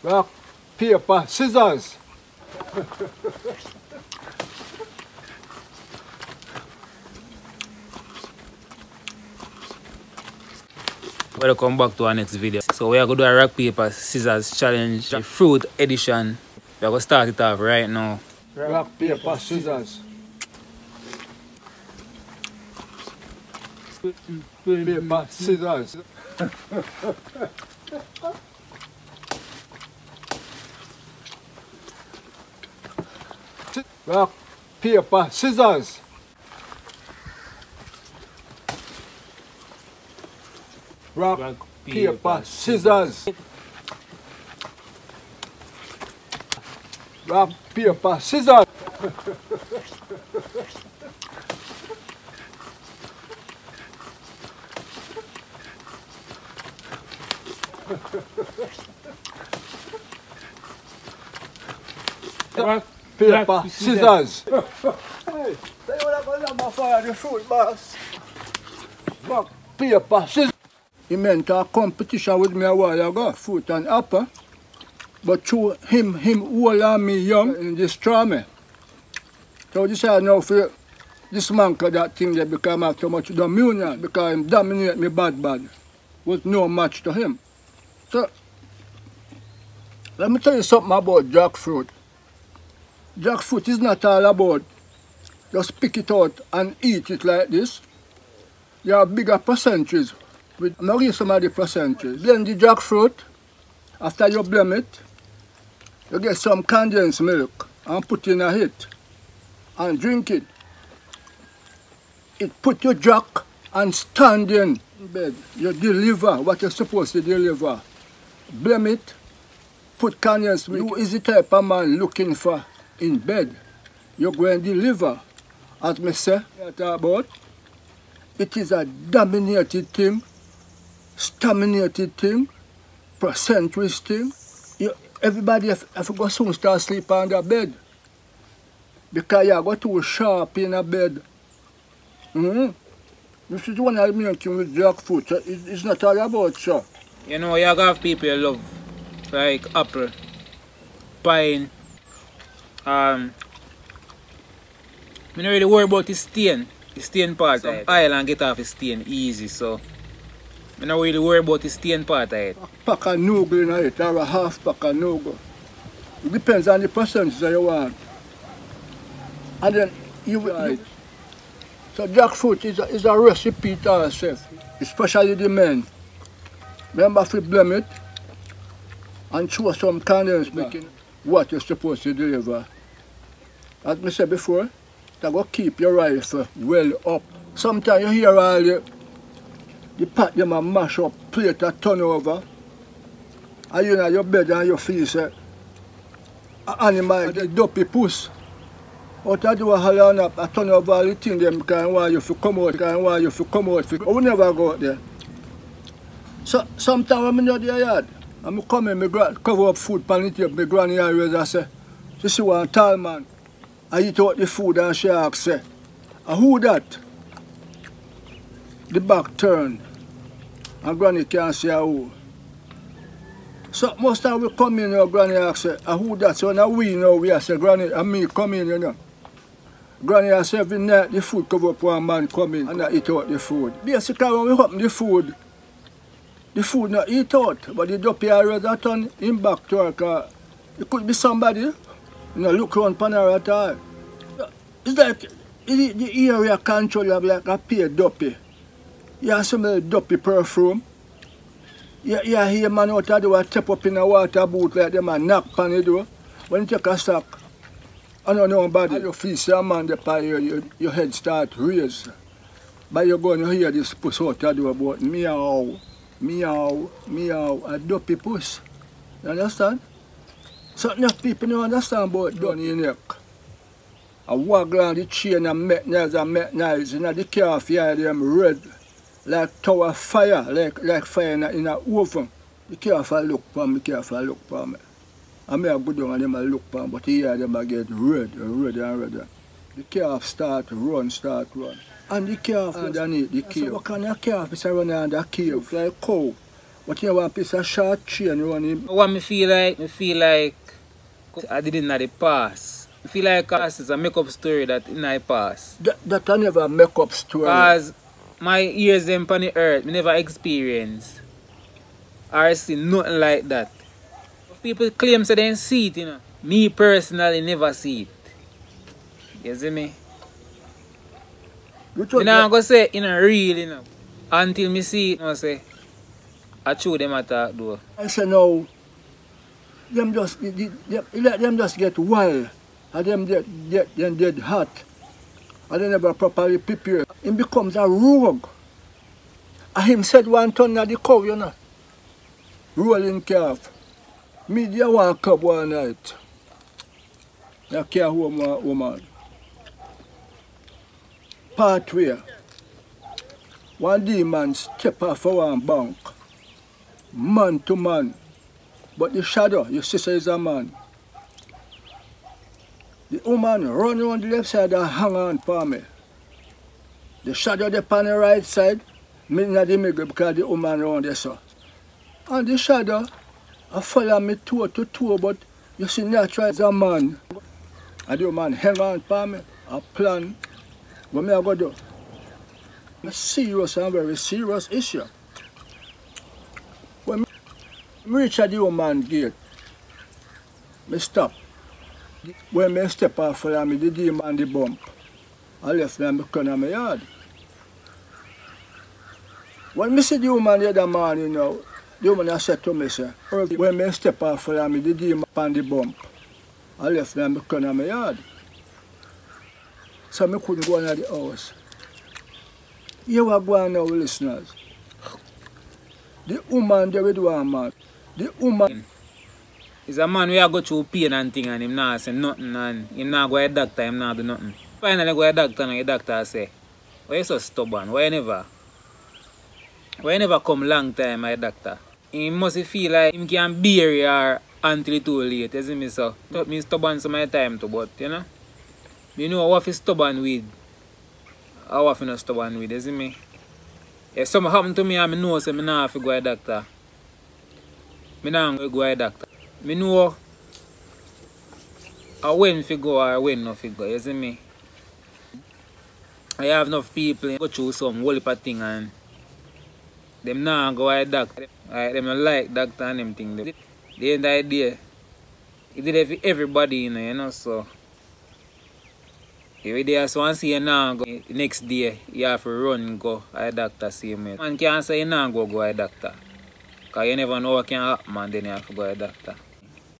Rock, paper, scissors. Welcome back to our next video. So we are going to do a rock paper scissors challenge, the fruit edition. We are going to start it off right now. Rock, paper, scissors. Paper, scissors. Rock, paper, scissors. Rock, Rock, paper, paper, scissors. Rock, paper, scissors. Rock, Paper, scissors. Hey, they wanna go down my fire the fruit boss. Rock, paper, scissors. He meant a competition with me a while ago, fruit and apple. But through him, him old and me young, in this me. So this I know for this man could that thing that become have too much dominion, because him dominate me bad bad. Was no match to him. So let me tell you something about jackfruit. Jackfruit is not all about just pick it out and eat it like this. You have bigger percentages. With, I'm going some of the percentages. Blend the jackfruit. After you blend it, you get some condensed milk and put in a heat and drink it. It put your jack and stand in bed. You deliver what you're supposed to deliver. Blend it, put condensed milk. Who is the type of man looking for in bed? You're going to deliver. As me say, about, it is a dominated team, staminated team, percentage team. You, everybody have, have go soon start sleep on the bed. Because you go too sharp in a bed. Mm-hmm. This is one I'm main things with jackfruit. It, it's not all about so. You know, you have people love like apple, pine. Um, I don't really worry about the stain, the stain part. Some oil and get off the stain easy, so I don't really worry about the stain part of it. pack of nougat in it or a half pack of nougat. It depends on the percentage that you want. And then you will eat. So jackfruit is a, is a recipe to itself, especially the men. Remember if you blend it and throw some condensed making what you're supposed to deliver. As I said before, that will keep your rifle well up. Sometimes you hear all the, the pot them a mash up, plate a turn over, and you know your bed and you feel say, eh? a animal, the dopey puss. Do a holler and up, a turn over all the thing them can want you come out, can want you come out. But we never go out there. So sometimes I'm not there yard, I'm coming, me cover up food pan it up, my granny always I say, she see one tall man, I eat out the food and she ask say, and who that? The back turned. And granny can't say ah, who. So most time we come in, your granny ask say, and who that? So now we know we are say, granny, and me come in, you know. Granny say every night the food cover up one man come in and I eat out the food. Basically when we open the food, the food not eat out, but the dopey always a turn him back to her car. It could be somebody, you know, look around her at all. It's like the, the area control have like a pay dopey. You have some little dopey perfume. You, you hear man out of the door tap up in a water boot like them and knock on the door. When you take a sock, I don't know nobody. And you feel some man the your, your, your head start raise. But you're going to hear this puss out of the door about meow, meow, meow, a dopey puss. You understand? So enough people don't understand about in neck. I walk around the chain and make noise and make noise. You know, the calf here, them red, like tower fire, like, like fire in a, in a oven. The calf a look for me, calf a look for me. Me a go down and them a look for me, but here them a get red, and red and red. The calf start run, start run. And the calf underneath the cave. What kind of calf is running under the cave? Like cow. What you want piece of short chain him? What me feel like, me feel like I didn't know the past. I feel like past is a make up story that in the past. That, that I never make up story. Cause my years them on the earth, me never experience or see nothing like that. People claim so they see it, you know. Me personally never see it. You see me? You You know, I'm me- gonna say in a real, you know. Until me see it, I say, I chew them at attack though. I say no. Them just let them just get wild. And them get, get them get hot. And they never properly prepare. Him becomes a rogue. And him said one ton of the cow, you know. Rolling calf. Media one cup one night. You care one woman. Pathway. One demon step off of one bank. Man to man. But the shadow, your sister is a man. The woman run on the left side and hang on for me. The shadow the on the right side, me in the middle because the woman run there so. And the shadow, I follow me toe to toe, but you see natural as a man. And the woman hang on for me, a plan. What me I go do? A serious and very serious issue. Reach at the woman gate, me stop. When me step off follow me, the demon the bump. I left me come in my yard. When me see the woman the other morning now, the woman I said to me, say, when me step off follow me, the demon on the bump. I left me come in my yard. So me couldn't go into the house. You what going now, listeners? The woman there with one man. The woman It's a man we a go through pain and thing and him not say nothing and him not go to doctor, him not do nothing. Finally go to doctor and the doctor say, why you so stubborn? Why you never? Why you never come long time my doctor? He must feel like him can bear or until too late, you see me so? Me stubborn some the time too, but you know? You know what is stubborn with? How what not stubborn with, you see me? If something happen to me I know me not have to go to doctor, me not go to doctor. Me know a when fi go or when no fi go, you see me? I have enough people go through some whole heap thing and them nah go to doctor. Like, them not like doctor and them thing. The the end the day, it did it for everybody, you know, you know, so every day so one see you now go, next day you have to run go to doctor same way. Man can't say you nah go go to doctor. Caiane Evanova quem a mandei né a fuga da tá